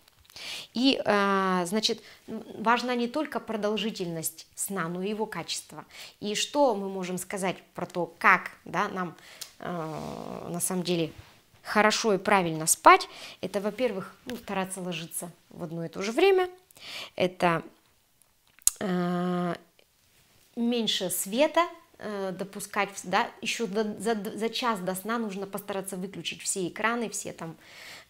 И, э, значит, важна не только продолжительность сна, но и его качество. И что мы можем сказать про то, как да, нам э, на самом деле хорошо и правильно спать, это, во-первых, ну, стараться ложиться в одно и то же время, это э, меньше света допускать, да, еще до, за, за час до сна нужно постараться выключить все экраны, все там а,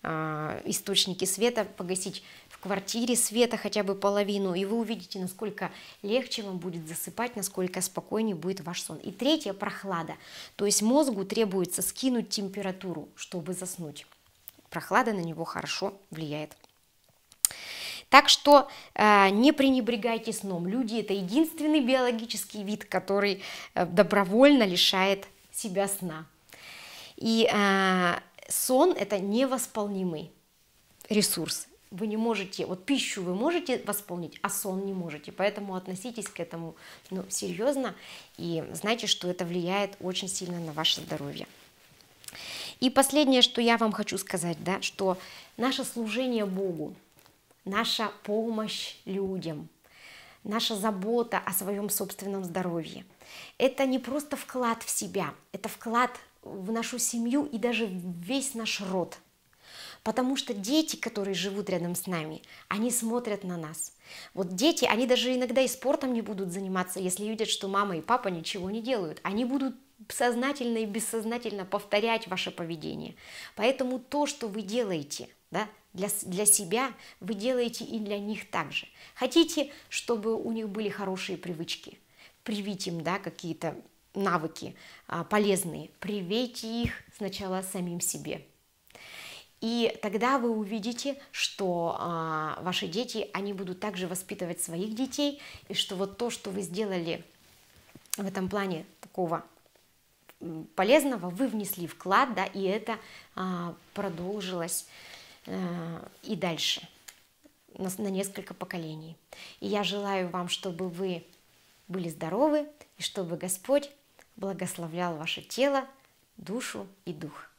источники света, погасить в квартире света хотя бы половину, и вы увидите, насколько легче вам будет засыпать, насколько спокойнее будет ваш сон. И третье – прохлада. То есть мозгу требуется скинуть температуру, чтобы заснуть. Прохлада на него хорошо влияет. Так что э, не пренебрегайте сном. Люди это единственный биологический вид, который э, добровольно лишает себя сна. И э, сон – это невосполнимый ресурс. Вы не можете, вот пищу вы можете восполнить, а сон не можете. Поэтому относитесь к этому ну, серьезно и знайте, что это влияет очень сильно на ваше здоровье. И последнее, что я вам хочу сказать, да, что наше служение Богу, наша помощь людям, наша забота о своем собственном здоровье, это не просто вклад в себя, это вклад в нашу семью и даже весь наш род. Потому что дети, которые живут рядом с нами, они смотрят на нас. Вот дети, они даже иногда и спортом не будут заниматься, если видят, что мама и папа ничего не делают. Они будут сознательно и бессознательно повторять ваше поведение. Поэтому то, что вы делаете да, для, для себя, вы делаете и для них также. Хотите, чтобы у них были хорошие привычки, привить им да, какие-то навыки а, полезные, привейте их сначала самим себе. И тогда вы увидите, что а, ваши дети, они будут также воспитывать своих детей, и что вот то, что вы сделали в этом плане такого полезного, вы внесли вклад, да, и это а, продолжилось а, и дальше на несколько поколений. И я желаю вам, чтобы вы были здоровы, и чтобы Господь благословлял ваше тело, душу и дух.